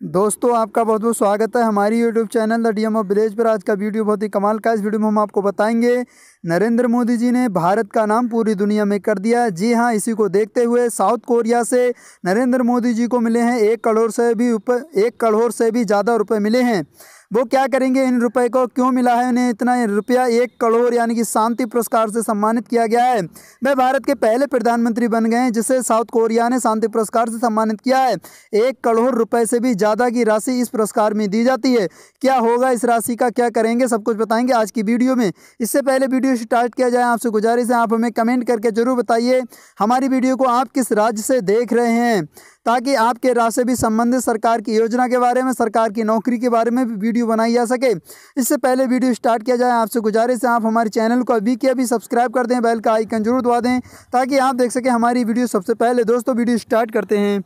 दोस्तों, आपका बहुत बहुत स्वागत है हमारी YouTube channel the DM of village पर। आज का वीडियो बहुत ही कमाल का इस वीडियो में हम आपको बताएँगे, नरेंद्र मोदी जी ने भारत का नाम पूरी दुनिया में कर दिया जी हाँ इसी को देखते हुए साउथ कोरिया से नरेंद्र मोदी जी को मिले हैं एक करोड़ से भी ऊपर एक करोड़ से भी ज़्यादा रुपये मिले हैं। वो क्या करेंगे इन रुपए को? क्यों मिला है उन्हें इतना रुपया? एक करोड़, यानी कि शांति पुरस्कार से सम्मानित किया गया है। वह भारत के पहले प्रधानमंत्री बन गए हैं, जिसे साउथ कोरिया ने शांति पुरस्कार से सम्मानित किया है। एक करोड़ रुपए से भी ज़्यादा की राशि इस पुरस्कार में दी जाती है। क्या होगा इस राशि का? क्या करेंगे? सब कुछ बताएँगे आज की वीडियो में। इससे पहले वीडियो स्टार्ट किया जाए आपसे गुजारिश है, आप हमें कमेंट करके ज़रूर बताइए, हमारी वीडियो को आप किस राज्य से देख रहे हैं? ताकि आपके राज्य से भी संबंधित सरकार की योजना के बारे में, सरकार की नौकरी के बारे में भी वीडियो बनाई जा सके। इससे पहले वीडियो स्टार्ट किया जाए, आपसे गुजारिश है, आप हमारे चैनल को अभी के अभी सब्सक्राइब कर दें, बेल का आइकन ज़रूर दबा दें, ताकि आप देख सकें हमारी वीडियो सबसे पहले। दोस्तों, वीडियो स्टार्ट करते हैं।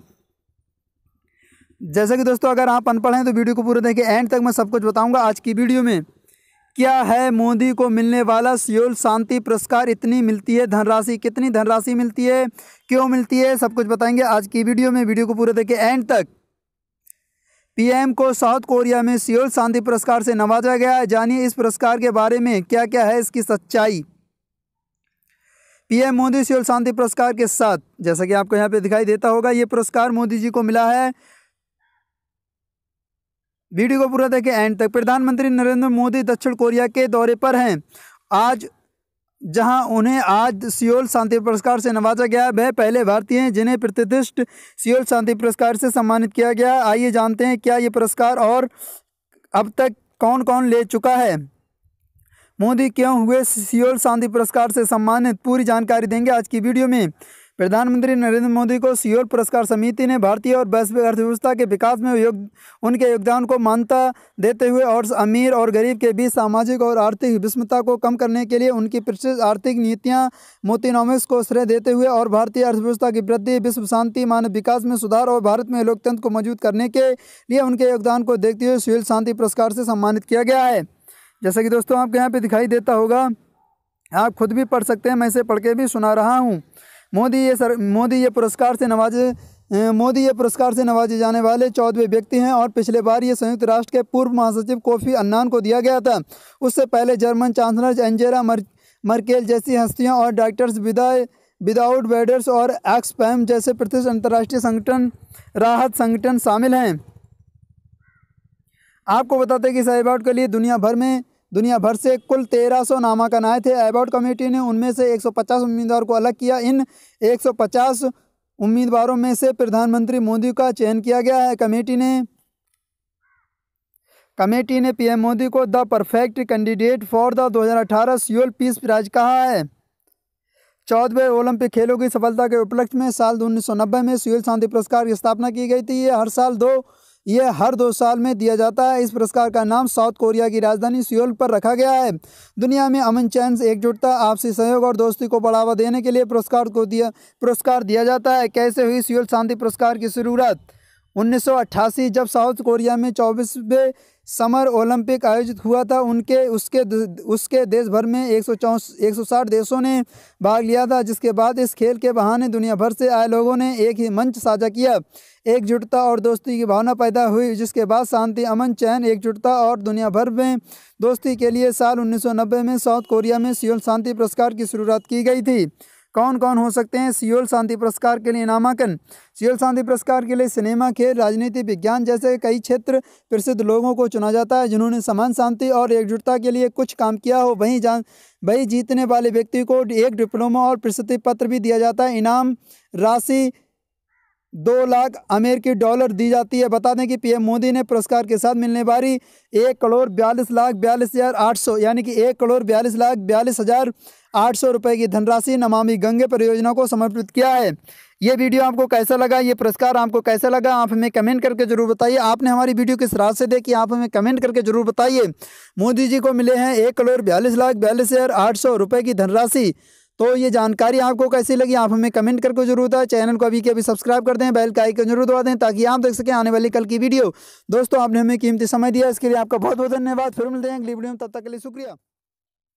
जैसे कि दोस्तों, अगर आप अनपढ़ हैं तो वीडियो को पूरे देखें एंड तक मैं सब कुछ बताऊँगा आज की वीडियो में। क्या है मोदी को मिलने वाला सियोल शांति पुरस्कार? इतनी मिलती है धनराशि, कितनी धनराशि मिलती है, क्यों मिलती है? सब कुछ बताएँगे आज की वीडियो में। वीडियो को पूरे देखें एंड तक। पीएम को साउथ कोरिया में सियोल शांति पुरस्कार से नवाजा गया है। जानिए इस पुरस्कार के बारे में क्या क्या है इसकी सच्चाई। पीएम मोदी सियोल शांति पुरस्कार के साथ, जैसा कि आपको यहाँ पे दिखाई देता होगा, ये पुरस्कार मोदी जी को मिला है। वीडियो को पूरा देखें, एंड तक। प्रधानमंत्री नरेंद्र मोदी दक्षिण कोरिया के दौरे पर हैं। आज जहाँ उन्हें आज सियोल शांति पुरस्कार से नवाजा गया वह पहले भारतीय हैं, जिन्हें प्रतिष्ठित सियोल शांति पुरस्कार से सम्मानित किया गया आइए जानते हैं क्या ये पुरस्कार और अब तक कौन कौन ले चुका है। मोदी क्यों हुए सियोल शांति पुरस्कार से सम्मानित? पूरी जानकारी देंगे आज की वीडियो में। प्रधानमंत्री नरेंद्र मोदी को सियोल पुरस्कार समिति ने भारतीय और वैश्विक अर्थव्यवस्था के विकास में योग, उनके योगदान को मान्यता देते हुए और अमीर और गरीब के बीच सामाजिक और आर्थिक विषमता को कम करने के लिए उनकी प्रसिद्ध आर्थिक नीतियाँ मोतीनॉमिक्स को श्रेय देते हुए और भारतीय अर्थव्यवस्था की वृद्धि, विश्व शांति, मानव विकास में सुधार और भारत में लोकतंत्र को मज़बूत करने के लिए उनके योगदान को देखते हुए सियोल शांति पुरस्कार से सम्मानित किया गया है। जैसा कि दोस्तों, आपके यहाँ पे दिखाई देता होगा, आप खुद भी पढ़ सकते हैं, मैं इसे पढ़ के भी सुना रहा हूँ। मोदी ये सर, मोदी ये पुरस्कार से नवाजे मोदी ये पुरस्कार से नवाजे जाने वाले चौदहवें व्यक्ति हैं और पिछले बार ये संयुक्त राष्ट्र के पूर्व महासचिव कोफी अन्नान को दिया गया था। उससे पहले जर्मन चांसलर एंजेरा मर, मर्केल जैसी हस्तियाँ और डॉक्टर्स विदाई, विदाउट बेडर्स और एक्सपैम जैसे प्रतिष्ठित अंतर्राष्ट्रीय संगठन, राहत संगठन शामिल हैं। आपको बताते हैं कि अवार्ड के लिए दुनिया भर में दुनिया भर से कुल तेरह सौ नामांकन आए थे। अवार्ड कमेटी ने उनमें से एक सौ पचास उम्मीदवार को अलग किया। इन एक सौ पचास उम्मीदवारों में से प्रधानमंत्री मोदी का चयन किया गया है। कमेटी ने कमेटी ने पीएम मोदी को the perfect candidate for the 2018 Seoul peace prize कहा है। चौदहवें ओलंपिक खेलों की सफलता के उपलक्ष्य में साल उन्नीस सौ नब्बे में सियोल शांति पुरस्कार की स्थापना की गई थी। ये हर साल दो ये हर दो साल में दिया जाता है। इस पुरस्कार का नाम साउथ कोरिया की राजधानी सियोल पर रखा गया है। दुनिया में अमन चैन एकजुटता, आपसी सहयोग और दोस्ती को बढ़ावा देने के लिए पुरस्कार को दिया, पुरस्कार दिया जाता है। कैसे हुई सियोल शांति पुरस्कार की शुरुआत? उन्नीस सौ अट्ठासी जब साउथ कोरिया में चौबीसवें समर ओलंपिक आयोजित हुआ था, उनके, उसके उसके देश भर में एक सौ देशों ने भाग लिया था, जिसके बाद इस खेल के बहाने दुनिया भर से आए लोगों ने एक ही मंच साझा किया। एकजुटता और दोस्ती की भावना पैदा हुई, जिसके बाद शांति, अमन, चैन, एकजुटता और दुनिया भर में दोस्ती के लिए साल 1990 में साउथ कोरिया में सियोल शांति पुरस्कार की शुरुआत की गई थी। कौन कौन हो सकते हैं? सियोल शांति पुरस्कार के लिए नामांकन। सियोल शांति पुरस्कार के लिए सिनेमा, खेल, राजनीति, विज्ञान जैसे कई क्षेत्र प्रसिद्ध लोगों को चुना जाता है, जिन्होंने समान शांति और एकजुटता के लिए कुछ काम किया हो। वहीं जान, वही जीतने वाले व्यक्ति को एक डिप्लोमा और प्रसिद्धि पत्र भी दिया जाता है। इनाम, राशि दो लाख अमेरिकी डॉलर दी जाती है। बता दें कि पीएम मोदी ने पुरस्कार के साथ मिलने वाली एक करोड़ बयालीस लाख बयालीस हज़ार आठ सौ, यानी कि एक करोड़ बयालीस लाख बयालीस हज़ार आठ सौ रुपये की धनराशि नमामि गंगे परियोजना को समर्पित किया है। ये वीडियो आपको कैसा लगा? ये पुरस्कार आपको कैसा लगा? आप हमें कमेंट करके ज़रूर बताइए। आपने हमारी वीडियो किस रात से देखी? आप हमें कमेंट करके ज़रूर बताइए। मोदी जी को मिले हैं एक करोड़ बयालीस लाख बयालीस हज़ार आठ सौ रुपये की धनराशि। तो ये जानकारी आपको कैसी लगी? आप हमें कमेंट करके ज़रूर है चैनल को अभी के अभी सब्सक्राइब कर दें, बेल का आइकन ज़रूर दबा दें ताकि आप देख सकें आने वाली कल की वीडियो। दोस्तों, आपने हमें कीमती समय दिया, इसके लिए आपका बहुत बहुत धन्यवाद। फिर मिलते हैं अगली वीडियो में, तब तक के लिए शुक्रिया।